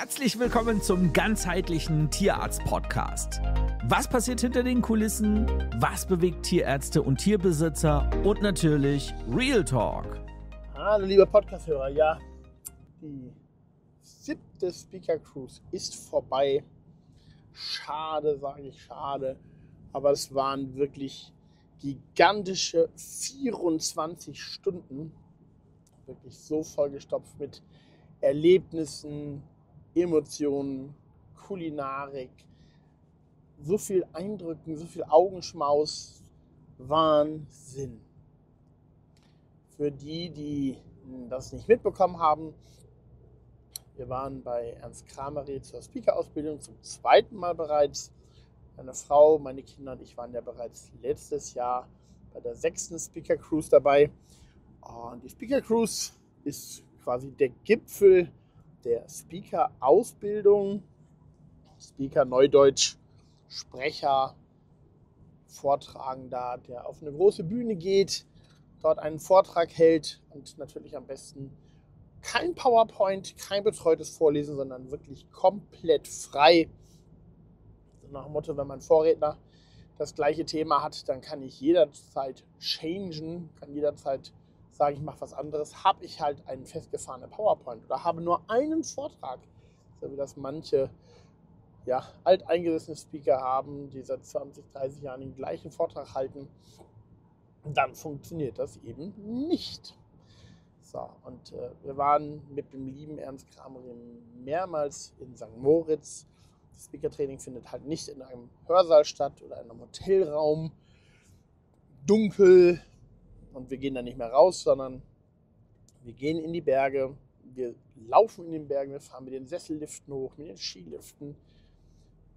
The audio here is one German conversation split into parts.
Herzlich willkommen zum ganzheitlichen Tierarzt-Podcast. Was passiert hinter den Kulissen? Was bewegt Tierärzte und Tierbesitzer? Und natürlich Real Talk. Hallo, liebe Podcast-Hörer. Ja, die siebte Speaker Cruise ist vorbei. Schade, sage ich, schade. Aber es waren wirklich gigantische 24 Stunden. Wirklich so vollgestopft mit Erlebnissen, Emotionen, Kulinarik, so viel Eindrücken, so viel Augenschmaus, Wahnsinn. Für die, die das nicht mitbekommen haben, wir waren bei Ernst Kramery zur Speaker-Ausbildung zum zweiten Mal bereits. Meine Frau, meine Kinder und ich waren ja bereits letztes Jahr bei der sechsten Speaker Cruise dabei. Und die Speaker Cruise ist quasi der Gipfel der Speaker-Ausbildung. Speaker Neudeutsch, Sprecher, Vortragender, der auf eine große Bühne geht, dort einen Vortrag hält und natürlich am besten kein PowerPoint, kein betreutes Vorlesen, sondern wirklich komplett frei. Nach dem Motto, wenn mein Vorredner das gleiche Thema hat, dann kann ich jederzeit changen, kann jederzeit sagen, ich mache was anderes, habe ich halt einen festgefahrenen PowerPoint oder habe nur einen Vortrag, so wie das manche ja, alteingesessene Speaker haben, die seit 20, 30 Jahren den gleichen Vortrag halten, dann funktioniert das eben nicht. So, und äh, wir waren mit dem lieben Ernst Kramer mehrmals in St. Moritz. Das Speaker-Training findet halt nicht in einem Hörsaal statt oder in einem Hotelraum. Dunkel, und wir gehen da nicht mehr raus, sondern wir gehen in die Berge, wir laufen in den Bergen, wir fahren mit den Sesselliften hoch, mit den Skiliften,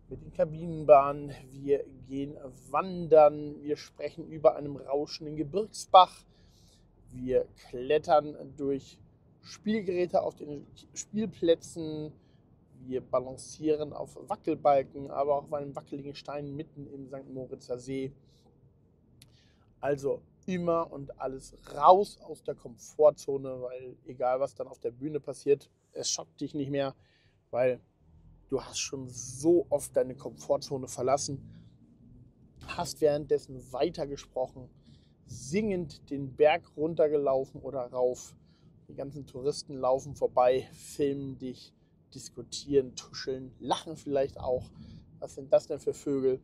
mit den Kabinenbahnen, wir gehen wandern, wir sprechen über einem rauschenden Gebirgsbach, wir klettern durch Spielgeräte auf den Spielplätzen, wir balancieren auf Wackelbalken, aber auch auf einem wackeligen Stein mitten im St. Moritzer See. Also immer und alles raus aus der Komfortzone, weil egal was dann auf der Bühne passiert, es schockt dich nicht mehr, weil du hast schon so oft deine Komfortzone verlassen, hast währenddessen weitergesprochen, singend den Berg runtergelaufen oder rauf. Die ganzen Touristen laufen vorbei, filmen dich, diskutieren, tuscheln, lachen vielleicht auch. Was sind das denn für Vögel?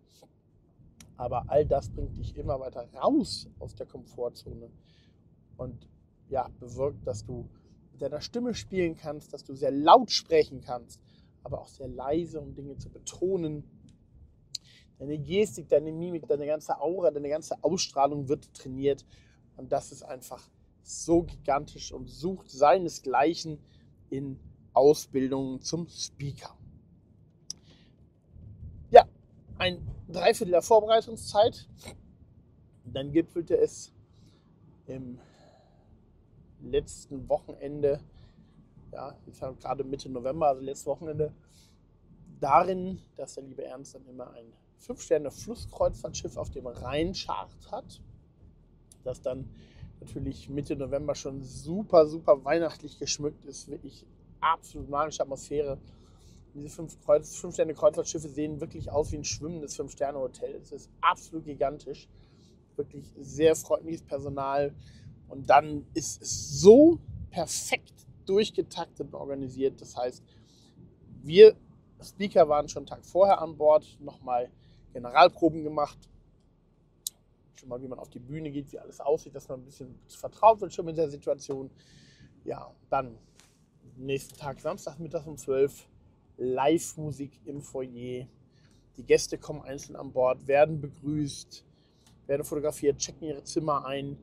Aber all das bringt dich immer weiter raus aus der Komfortzone und ja, bewirkt, dass du mit deiner Stimme spielen kannst, dass du sehr laut sprechen kannst, aber auch sehr leise, um Dinge zu betonen. Deine Gestik, deine Mimik, deine ganze Aura, deine ganze Ausstrahlung wird trainiert. Und das ist einfach so gigantisch und sucht seinesgleichen in Ausbildungen zum Speaker. Ja, ein Dreiviertel der Vorbereitungszeit. Dann gipfelte es im letzten Wochenende, ja, jetzt haben wir gerade Mitte November, also letztes Wochenende, darin, dass der liebe Ernst dann immer ein Fünf-Sterne-Flusskreuzfahrtschiff auf dem Rhein schart hat. Das dann natürlich Mitte November schon super, super weihnachtlich geschmückt ist. Wirklich absolut magische Atmosphäre. Diese fünf, Kreuz, fünf Sterne Kreuzfahrtschiffe sehen wirklich aus wie ein schwimmendes Fünf-Sterne-Hotel. Es ist absolut gigantisch. Wirklich sehr freundliches Personal. Und dann ist es so perfekt durchgetaktet und organisiert. Das heißt, wir Speaker waren schon einen Tag vorher an Bord, nochmal Generalproben gemacht. Schon mal, wie man auf die Bühne geht, wie alles aussieht, dass man ein bisschen vertraut wird schon mit der Situation. Ja, dann nächsten Tag, Samstagmittag um 12 Uhr Live-Musik im Foyer. Die Gäste kommen einzeln an Bord, werden begrüßt, werden fotografiert, checken ihre Zimmer ein.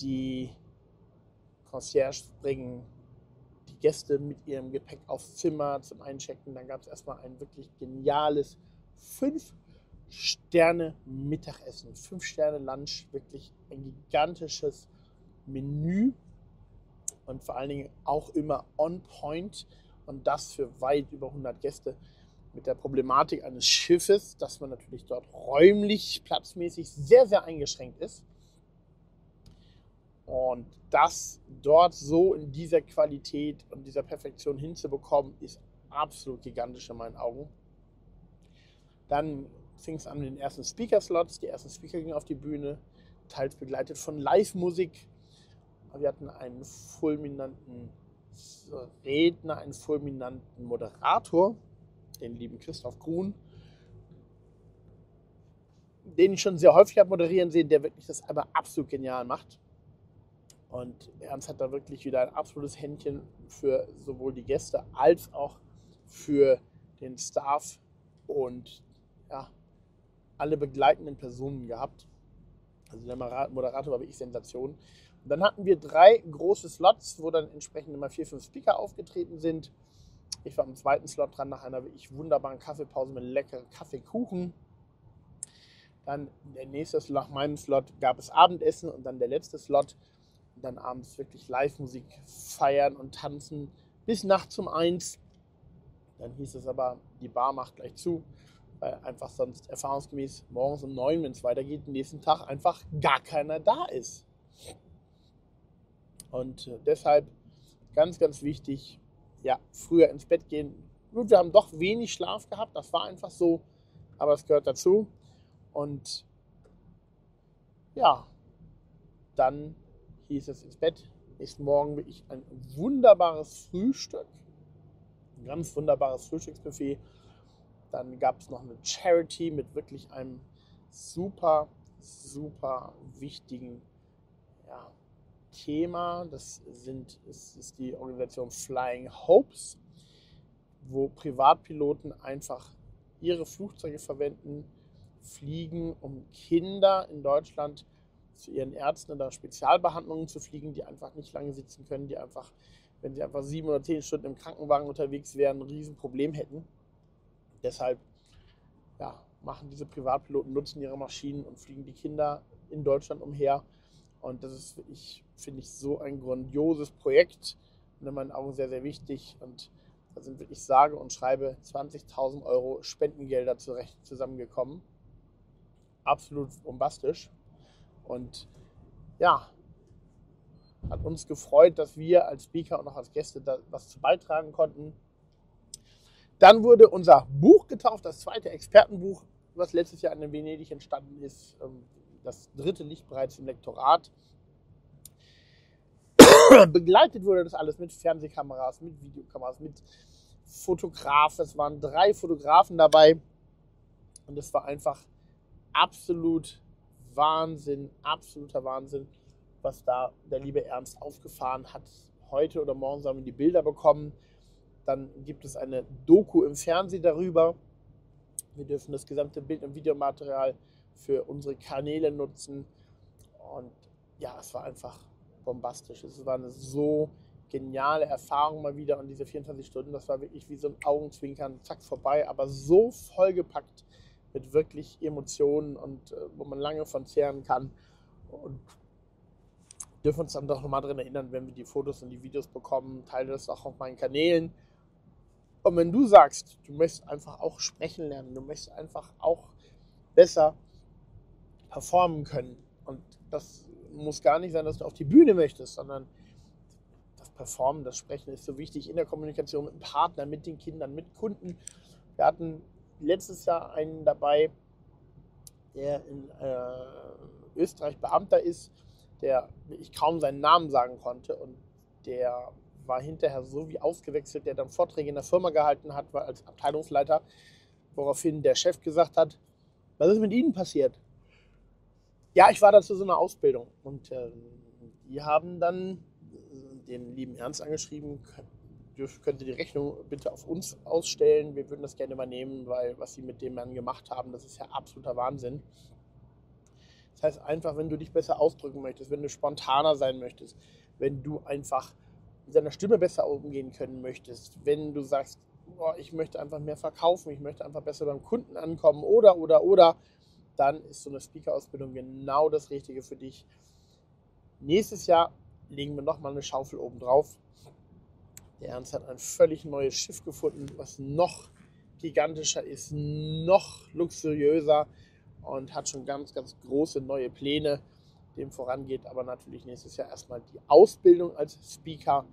Die Concierge bringen die Gäste mit ihrem Gepäck aufs Zimmer zum Einchecken. Dann gab es erstmal ein wirklich geniales fünf Sterne Mittagessen, fünf Sterne Lunch, wirklich ein gigantisches Menü und vor allen Dingen auch immer on point und das für weit über 100 Gäste mit der Problematik eines Schiffes, dass man natürlich dort räumlich, platzmäßig sehr, sehr eingeschränkt ist. Und das dort so in dieser Qualität und dieser Perfektion hinzubekommen, ist absolut gigantisch in meinen Augen. Dann fing es an mit den ersten Speaker-Slots. Die ersten Speaker gingen auf die Bühne, teils begleitet von Live-Musik. Wir hatten einen fulminanten Redner, einen fulminanten Moderator, den lieben Christoph Grun, den ich schon sehr häufig habe moderieren sehen, der wirklich das aber absolut genial macht. Und Ernst hat da wirklich wieder ein absolutes Händchen für sowohl die Gäste als auch für den Staff und ja, alle begleitenden Personen gehabt. Also der Moderator war wirklich Sensation. Dann hatten wir drei große Slots, wo dann entsprechend immer vier, fünf Speaker aufgetreten sind. Ich war am zweiten Slot dran nach einer wirklich wunderbaren Kaffeepause mit leckerem Kaffeekuchen. Dann der nächste Slot, nach meinem Slot gab es Abendessen und dann der letzte Slot. Und dann abends wirklich Live-Musik feiern und tanzen bis nachts um eins. Dann hieß es aber, die Bar macht gleich zu, weil einfach sonst erfahrungsgemäß morgens um neun, wenn es weitergeht, den nächsten Tag einfach gar keiner da ist. Und äh, deshalb ganz, ganz wichtig, ja, früher ins Bett gehen. Gut, wir haben doch wenig Schlaf gehabt, das war einfach so, aber es gehört dazu. Und ja, dann hieß es ins Bett. Nächsten Morgen wirklich ein wunderbares Frühstück. Ein ganz wunderbares Frühstücksbuffet. Dann gab es noch eine Charity mit wirklich einem super, super wichtigen ja, Thema. Das sind, ist, ist die Organisation Flying Hopes, wo Privatpiloten einfach ihre Flugzeuge verwenden, fliegen, um Kinder in Deutschland zu ihren Ärzten oder Spezialbehandlungen zu fliegen, die einfach nicht lange sitzen können, die einfach, wenn sie einfach sieben oder zehn Stunden im Krankenwagen unterwegs wären, ein Riesenproblem hätten. Deshalb ja, machen diese Privatpiloten, nutzen ihre Maschinen und fliegen die Kinder in Deutschland umher. Und das ist, ich finde ich, so ein grandioses Projekt und in meinen Augen sehr, sehr wichtig. Und da sind wirklich sage und schreibe 20.000 Euro Spendengelder zurecht zusammengekommen absolut bombastisch. Und ja, hat uns gefreut, dass wir als Speaker und auch als Gäste da was zu beitragen konnten. Dann wurde unser Buch getauft, das zweite Expertenbuch, was letztes Jahr in Venedig entstanden ist. Das dritte Licht bereits im Lektorat. Begleitet wurde das alles mit Fernsehkameras, mit Videokameras, mit Fotografen. Es waren drei Fotografen dabei. Und es war einfach absolut Wahnsinn, absoluter Wahnsinn, was da der liebe Ernst aufgefahren hat. Heute oder morgen sollen wir die Bilder bekommen. Dann gibt es eine Doku im Fernsehen darüber. Wir dürfen das gesamte Bild- und Videomaterial für unsere Kanäle nutzen. Und ja, es war einfach bombastisch. Es war eine so geniale Erfahrung mal wieder an diese 24 Stunden. Das war wirklich wie so ein Augenzwinkern, zack, vorbei, aber so vollgepackt mit wirklich Emotionen und äh, wo man lange von zehren kann. Und dürfen uns dann doch nochmal daran erinnern, wenn wir die Fotos und die Videos bekommen, teile das auch auf meinen Kanälen. Und wenn du sagst, du möchtest einfach auch sprechen lernen, du möchtest einfach auch besser performen können. Und das muss gar nicht sein, dass du auf die Bühne möchtest, sondern das Performen, das Sprechen ist so wichtig in der Kommunikation mit dem Partner, mit den Kindern, mit Kunden. Wir hatten letztes Jahr einen dabei, der in äh, Österreich Beamter ist, der ich kaum seinen Namen sagen konnte und der war hinterher so wie ausgewechselt, der dann Vorträge in der Firma gehalten hat, war als Abteilungsleiter, woraufhin der Chef gesagt hat, was ist mit Ihnen passiert? Ja, ich war da zu so einer Ausbildung und äh, die haben dann den lieben Ernst angeschrieben, dürft, könnt ihr die Rechnung bitte auf uns ausstellen. Wir würden das gerne übernehmen, weil was sie mit dem Mann gemacht haben, das ist ja absoluter Wahnsinn. Das heißt einfach, wenn du dich besser ausdrücken möchtest, wenn du spontaner sein möchtest, wenn du einfach mit deiner Stimme besser umgehen können möchtest, wenn du sagst, oh, ich möchte einfach mehr verkaufen, ich möchte einfach besser beim Kunden ankommen oder, oder, oder, dann ist so eine Speaker-Ausbildung genau das Richtige für dich. Nächstes Jahr legen wir nochmal eine Schaufel oben drauf der Ernst hat ein völlig neues Schiff gefunden, was noch gigantischer ist, noch luxuriöser und hat schon ganz, ganz große neue Pläne. Dem vorangeht aber natürlich nächstes Jahr erstmal die Ausbildung als Speaker.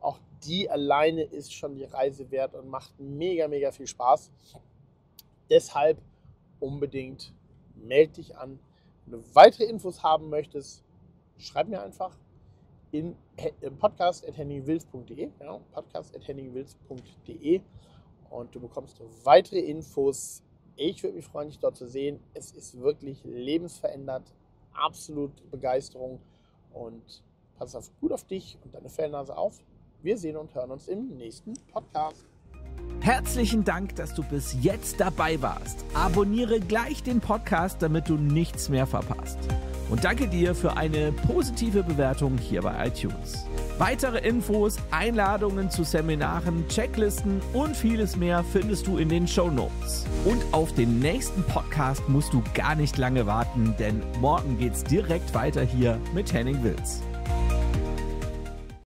Auch die alleine ist schon die Reise wert und macht mega, mega viel Spaß. Deshalb unbedingt melde dich an. Wenn du weitere Infos haben möchtest, schreib mir einfach in, im Podcast at henningwils.de ja, podcast at henningwils.de und du bekommst weitere Infos. Ich würde mich freuen, dich dort zu sehen. Es ist wirklich lebensverändert, absolut Begeisterung und pass auf gut auf dich und deine Fellnase auf. Wir sehen und hören uns im nächsten Podcast. Herzlichen Dank, dass du bis jetzt dabei warst. Abonniere gleich den Podcast, damit du nichts mehr verpasst. Und danke dir für eine positive Bewertung hier bei iTunes. Weitere Infos, Einladungen zu Seminaren, Checklisten und vieles mehr findest du in den Show Notes. Und auf den nächsten Podcast musst du gar nicht lange warten, denn morgen geht's direkt weiter hier mit Henning Wills.